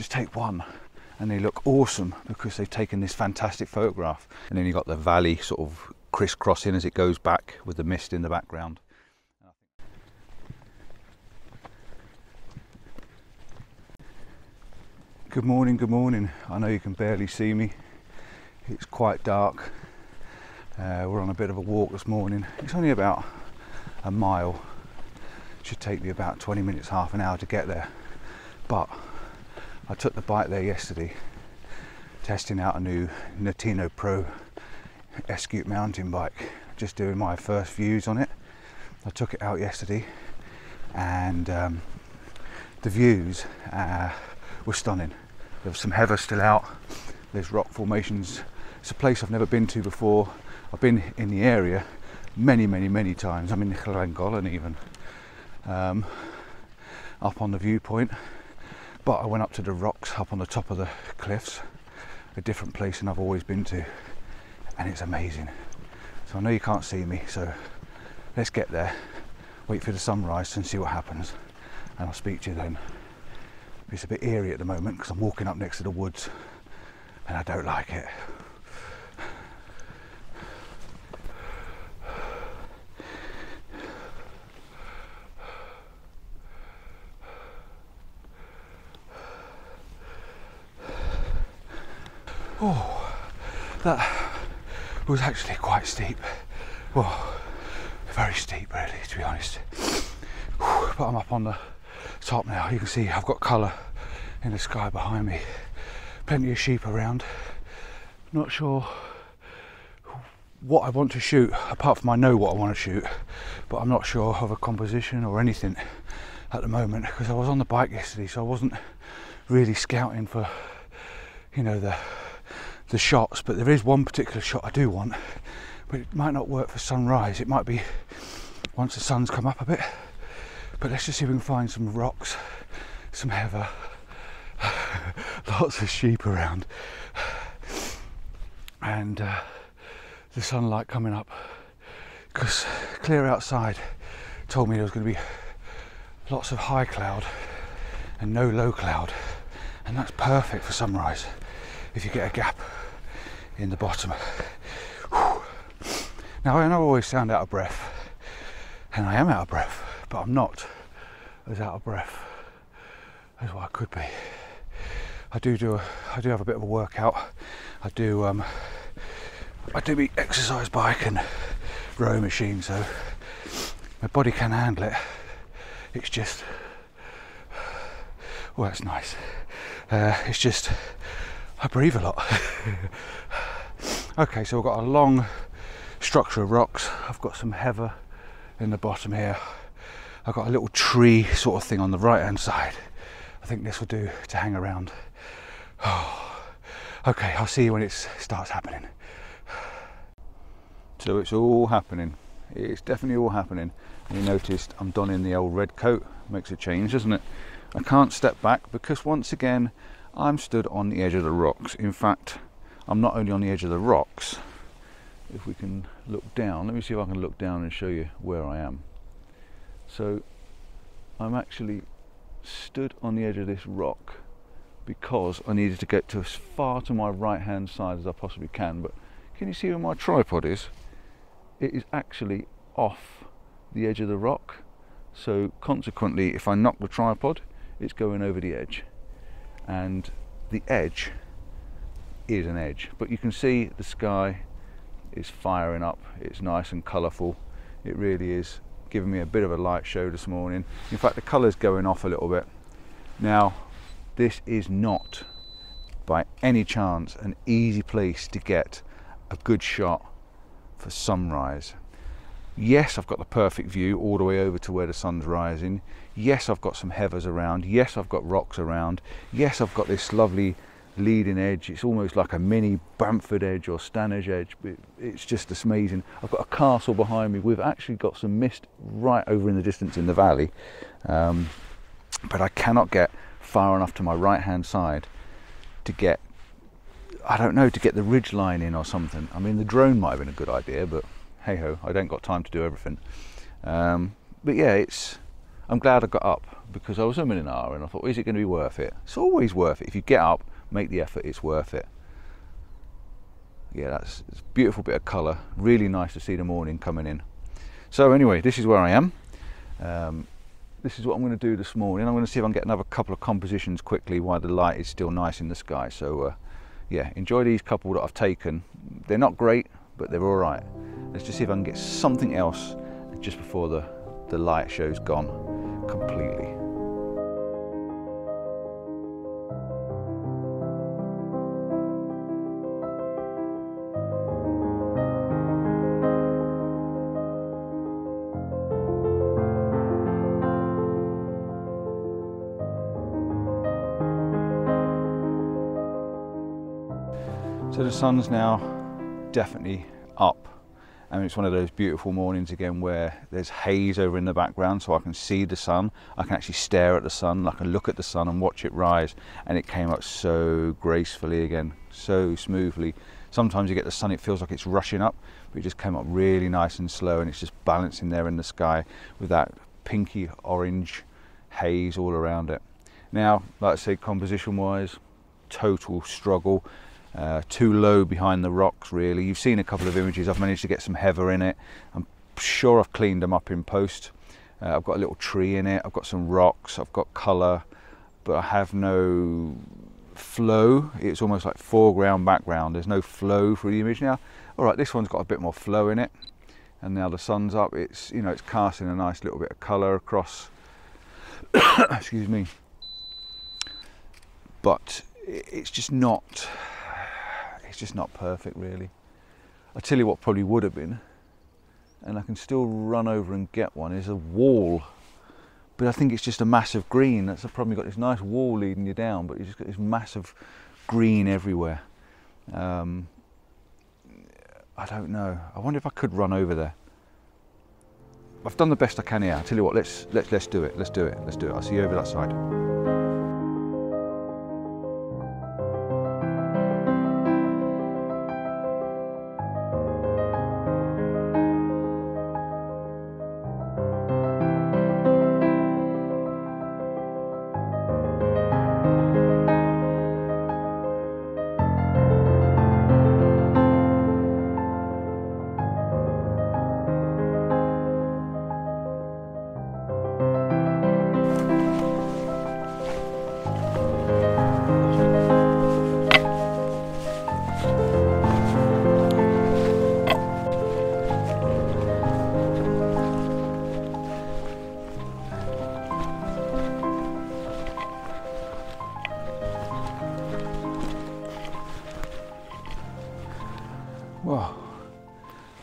just take one and they look awesome because they've taken this fantastic photograph. And then you've got the valley sort of crisscrossing as it goes back with the mist in the background. Good morning, good morning. I know you can barely see me. It's quite dark. Uh, we're on a bit of a walk this morning. It's only about a mile. It Should take me about 20 minutes, half an hour to get there. But I took the bike there yesterday, testing out a new Netuno Pro Eskute mountain bike. Just doing my first views on it. I took it out yesterday, and um, the views. Uh, were stunning. There was some heather still out. There's rock formations. It's a place I've never been to before. I've been in the area many, many, many times. I'm in Llangollen even, um, up on the viewpoint. But I went up to the rocks up on the top of the cliffs, a different place than I've always been to, and it's amazing. So I know you can't see me, so let's get there, wait for the sunrise and see what happens, and I'll speak to you then. It's a bit eerie at the moment because I'm walking up next to the woods and I don't like it. Oh, that was actually quite steep. Well, very steep, really, to be honest. But I'm up on the top now. You can see I've got colour in the sky behind me. Plenty of sheep around. Not sure what I want to shoot, apart from I know what I want to shoot, but I'm not sure of a composition or anything at the moment because I was on the bike yesterday, so I wasn't really scouting for, you know, the the shots. But there is one particular shot I do want, but it might not work for sunrise. It might be once the sun's come up a bit. But let's just see if we can find some rocks, some heather, lots of sheep around, and uh, the sunlight coming up. Because clear outside told me there was going to be lots of high cloud and no low cloud, and that's perfect for sunrise if you get a gap in the bottom. Now, I know I always sound out of breath, and I am out of breath but I'm not as out of breath as what I could be. I do do a, I do have a bit of a workout. I do um, I do the exercise bike and row machine, so my body can handle it. It's just well, that's nice. Uh, it's just I breathe a lot. okay, so I've got a long structure of rocks. I've got some heather in the bottom here. I've got a little tree sort of thing on the right hand side. I think this will do to hang around. Oh, okay, I'll see you when it starts happening. So it's all happening. It's definitely all happening. You noticed I'm donning the old red coat. Makes a change, doesn't it? I can't step back because once again I'm stood on the edge of the rocks. In fact, I'm not only on the edge of the rocks. If we can look down, let me see if I can look down and show you where I am. So I'm actually stood on the edge of this rock because I needed to get to as far to my right hand side as I possibly can. But can you see where my tripod is? It is actually off the edge of the rock. So consequently, if I knock the tripod, it's going over the edge. And the edge is an edge. But you can see the sky is firing up. It's nice and colourful. It really is giving me a bit of a light show this morning. In fact, the colour's going off a little bit. Now, this is not by any chance an easy place to get a good shot for sunrise. Yes, I've got the perfect view all the way over to where the sun's rising. Yes, I've got some heathers around. Yes, I've got rocks around. Yes, I've got this lovely leading edge. It's almost like a mini Bamford edge or Stanage edge. It's just amazing. I've got a castle behind me. We've actually got some mist right over in the distance in the valley, um, but I cannot get far enough to my right hand side to get. I don't know to get the ridge line in or something. I mean, the drone might have been a good idea, but hey ho, I don't got time to do everything. Um, but yeah, it's I'm glad I got up because I was a in an hour and I thought, is it going to be worth it? It's always worth it. If you get up, make the effort, it's worth it. Yeah, that's a beautiful bit of colour. Really nice to see the morning coming in. So anyway, this is where I am. Um, this is what I'm going to do this morning. I'm going to see if I can get another couple of compositions quickly while the light is still nice in the sky. So uh, yeah, enjoy these couple that I've taken. They're not great, but they're all right. Let's just see if I can get something else just before the, the light show's gone completely. So the sun's now definitely Mean, it's one of those beautiful mornings again where there's haze over in the background so I can see the sun. I can actually stare at the sun, I can look at the sun and watch it rise and it came up so gracefully again, so smoothly. Sometimes you get the sun, it feels like it's rushing up, but it just came up really nice and slow and it's just balancing there in the sky with that pinky orange haze all around it. Now, like I say, composition wise, total struggle uh, too low behind the rocks really. You've seen a couple of images, I've managed to get some heather in it. I'm sure I've cleaned them up in post. Uh, I've got a little tree in it, I've got some rocks, I've got colour, but I have no flow. It's almost like foreground, background. There's no flow for the image now. All right, this one's got a bit more flow in it. And now the sun's up, it's, you know, it's casting a nice little bit of colour across, excuse me. But it's just not, it's just not perfect really. I tell you what probably would have been, and I can still run over and get one, is a wall. But I think it's just a massive green. That's the problem. You've got this nice wall leading you down, but you've just got this massive green everywhere. Um, I don't know. I wonder if I could run over there. I've done the best I can here. I tell you what, let's let's let's do it. Let's do it. Let's do it. I'll see you over that side.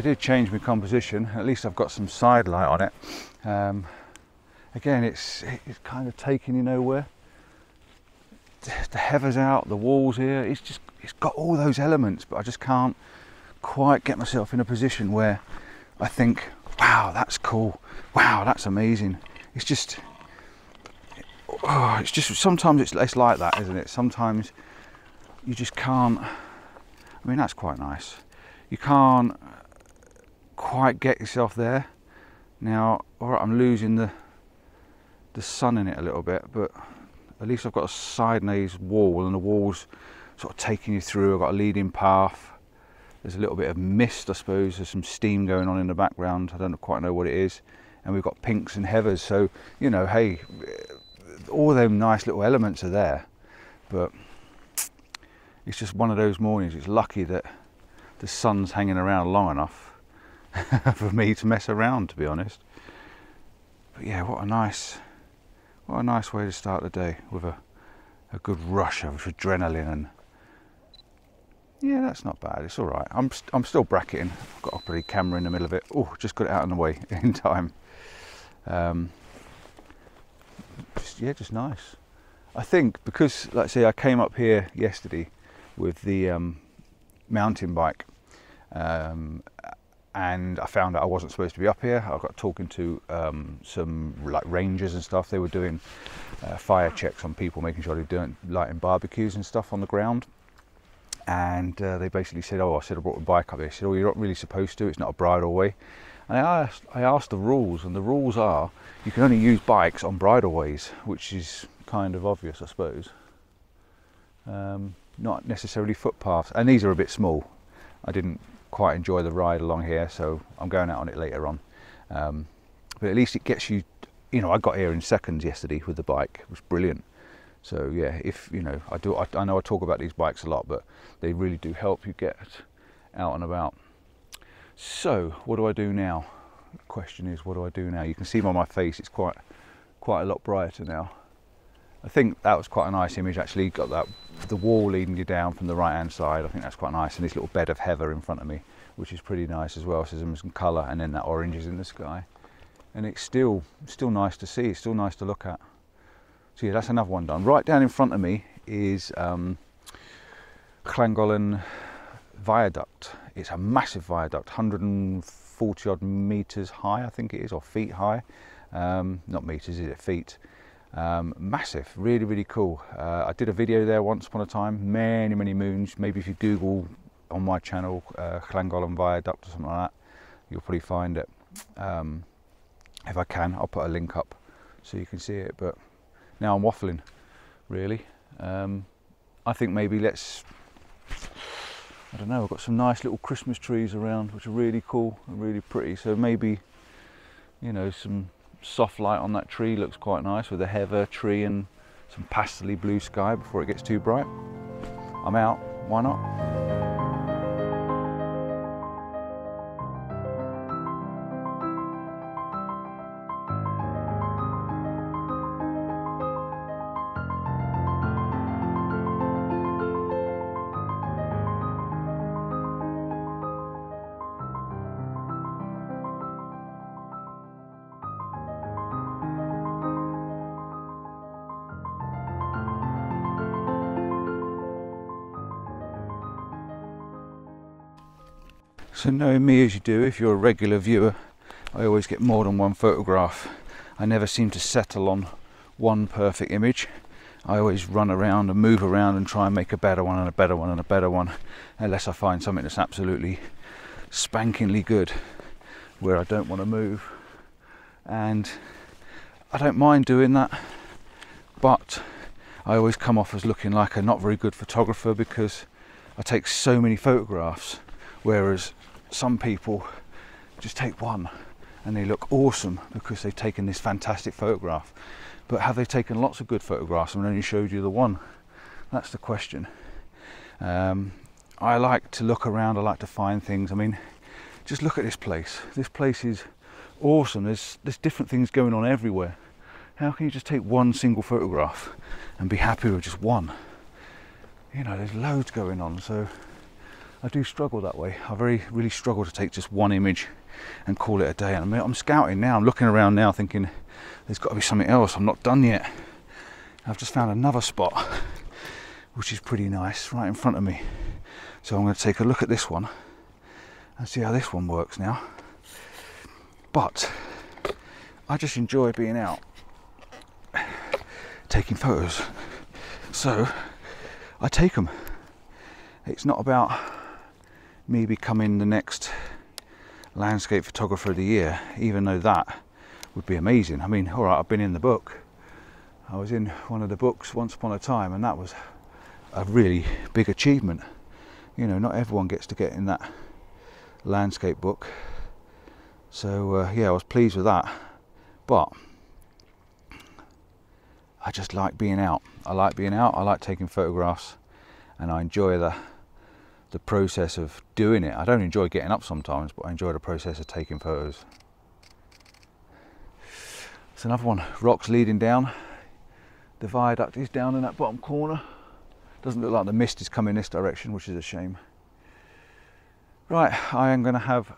I did change my composition. At least I've got some side light on it. Um, again, it's it's kind of taking you nowhere. The heather's out, the walls here. It's just it's got all those elements, but I just can't quite get myself in a position where I think, wow, that's cool. Wow, that's amazing. It's just, oh, it's just sometimes it's, it's like that, isn't it? Sometimes you just can't. I mean, that's quite nice you can't quite get yourself there. Now, all right, I'm losing the the sun in it a little bit, but at least I've got a side naze wall and the wall's sort of taking you through. I've got a leading path. There's a little bit of mist, I suppose. There's some steam going on in the background. I don't quite know what it is. And we've got pinks and heathers. So, you know, hey, all them nice little elements are there. But it's just one of those mornings. It's lucky that the sun's hanging around long enough for me to mess around, to be honest. But yeah, what a nice, what a nice way to start the day with a, a good rush of adrenaline and yeah, that's not bad. It's all right. I'm st I'm still bracketing. I've got a pretty camera in the middle of it. Oh, just got it out of the way in time. Um, just, yeah, just nice. I think because, like say, I came up here yesterday with the um, mountain bike um, and I found out I wasn't supposed to be up here. I got talking to um, some like rangers and stuff. They were doing uh, fire checks on people, making sure they're doing lighting barbecues and stuff on the ground. And uh, they basically said, "Oh, I said I brought a bike up here." They said, "Oh, you're not really supposed to. It's not a bridle way." And I asked, I asked the rules, and the rules are you can only use bikes on bridleways, which is kind of obvious, I suppose. Um, not necessarily footpaths, and these are a bit small. I didn't quite enjoy the ride along here, so I'm going out on it later on. Um, but at least it gets you, you know, I got here in seconds yesterday with the bike. It was brilliant. So yeah, if you know, I do. I, I know I talk about these bikes a lot, but they really do help you get out and about. So what do I do now? The question is, what do I do now? You can see by my face, it's quite quite a lot brighter now. I think that was quite a nice image actually. You've Got that the wall leading you down from the right hand side. I think that's quite nice, and this little bed of heather in front of me, which is pretty nice as well. So there's some colour, and then that orange is in the sky, and it's still still nice to see. It's still nice to look at. So yeah, that's another one done. Right down in front of me is um, Llangollen Viaduct. It's a massive viaduct, 140 odd meters high, I think it is, or feet high. Um, not meters, is it? Feet. Um, massive, really, really cool. Uh, I did a video there once upon a time, many, many moons. Maybe if you Google on my channel, uh, Viaduct or something like that, you'll probably find it. Um, if I can, I'll put a link up so you can see it. But now I'm waffling, really. Um, I think maybe let's, I don't know, I've got some nice little Christmas trees around, which are really cool and really pretty. So maybe, you know, some soft light on that tree looks quite nice with a heather tree and some pastely blue sky before it gets too bright. I'm out, why not? So knowing me as you do, if you're a regular viewer, I always get more than one photograph. I never seem to settle on one perfect image. I always run around and move around and try and make a better one and a better one and a better one, unless I find something that's absolutely spankingly good, where I don't want to move. And I don't mind doing that, but I always come off as looking like a not very good photographer because I take so many photographs, whereas some people just take one and they look awesome because they've taken this fantastic photograph. But have they taken lots of good photographs and only showed you the one? That's the question. Um, I like to look around, I like to find things. I mean, just look at this place. This place is awesome. There's, there's different things going on everywhere. How can you just take one single photograph and be happy with just one? You know, there's loads going on. So I do struggle that way. I very really struggle to take just one image and call it a day. And I'm, I'm scouting now. I'm looking around now, thinking there's got to be something else. I'm not done yet. I've just found another spot, which is pretty nice, right in front of me. So I'm going to take a look at this one and see how this one works now. But I just enjoy being out, taking photos. So I take them. It's not about me becoming the next landscape photographer of the year, even though that would be amazing. I mean, all right, I've been in the book. I was in one of the books once upon a time, and that was a really big achievement. You know, not everyone gets to get in that landscape book. So, uh, yeah, I was pleased with that. But I just like being out. I like being out, I like taking photographs, and I enjoy the the process of doing it. I don't enjoy getting up sometimes, but I enjoy the process of taking photos. It's another one. Rocks leading down. The viaduct is down in that bottom corner. Doesn't look like the mist is coming this direction, which is a shame. Right, I am going to have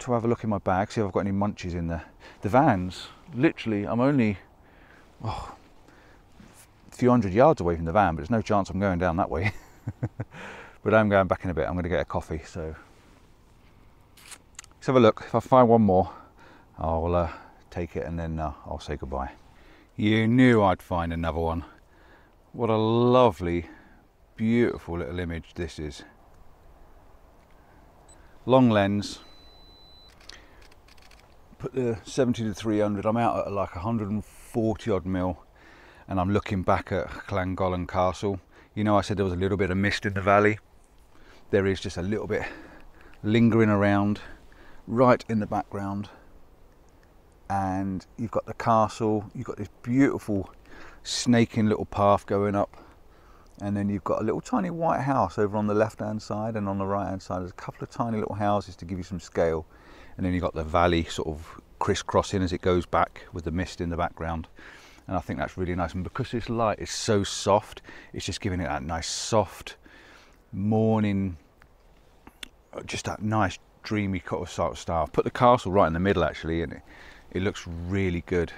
to have a look in my bag, see if I've got any munchies in there. The vans, literally, I'm only oh, a few hundred yards away from the van, but there's no chance I'm going down that way. but I'm going back in a bit. I'm going to get a coffee. So let's have a look. If I find one more, I'll uh, take it and then uh, I'll say goodbye. You knew I'd find another one. What a lovely, beautiful little image this is. Long lens, put the 70 to 300. I'm out at like 140 odd mil, and I'm looking back at Llangollen Castle. You know, I said there was a little bit of mist in the valley. There is just a little bit lingering around right in the background. And you've got the castle, you've got this beautiful snaking little path going up. And then you've got a little tiny white house over on the left hand side, and on the right hand side, there's a couple of tiny little houses to give you some scale. And then you've got the valley sort of crisscrossing as it goes back with the mist in the background and I think that's really nice. And because this light is so soft, it's just giving it that nice soft morning, uh, just that nice dreamy sort of style. Put the castle right in the middle actually, and it, it looks really good.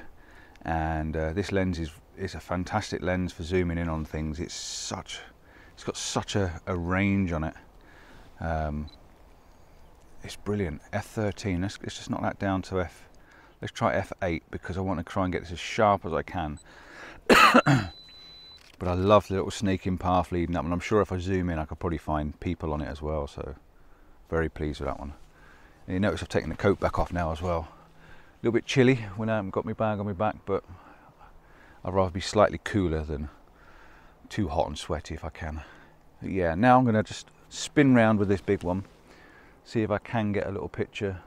And uh, this lens is is a fantastic lens for zooming in on things. It's such, it's got such a, a range on it. Um, it's brilliant. F13. Let's, let's just knock that down to F Let's try F8 because I want to try and get this as sharp as I can. but I love the little sneaking path leading up and I'm sure if I zoom in I could probably find people on it as well so very pleased with that one. And you notice I've taken the coat back off now as well. A little bit chilly when I haven't got my bag on my back but I'd rather be slightly cooler than too hot and sweaty if I can. But yeah, now I'm going to just spin round with this big one, see if I can get a little picture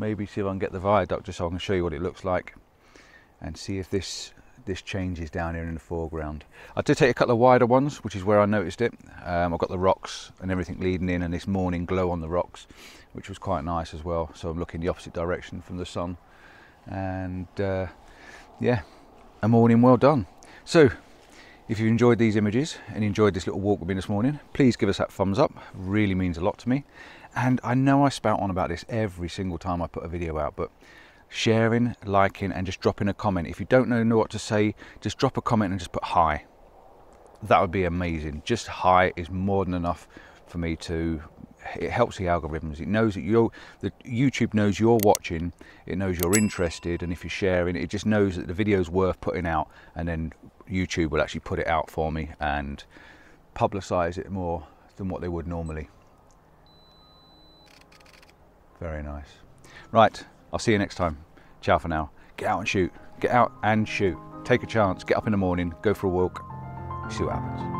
maybe see if I can get the viaduct just so I can show you what it looks like and see if this this changes down here in the foreground. I did take a couple of wider ones, which is where I noticed it. Um, I've got the rocks and everything leading in and this morning glow on the rocks, which was quite nice as well. So I'm looking the opposite direction from the sun. And uh, yeah, a morning well done. So if you've enjoyed these images and enjoyed this little walk with me this morning, please give us that thumbs up. really means a lot to me. And I know I spout on about this every single time I put a video out, but sharing, liking, and just dropping a comment. If you don't know what to say, just drop a comment and just put hi. That would be amazing. Just hi is more than enough for me to. It helps the algorithms. It knows that you're. The YouTube knows you're watching. It knows you're interested, and if you're sharing, it just knows that the video's worth putting out, and then YouTube will actually put it out for me and publicize it more than what they would normally. Very nice. Right, I'll see you next time. Ciao for now. Get out and shoot. Get out and shoot. Take a chance. Get up in the morning. Go for a walk. See what happens.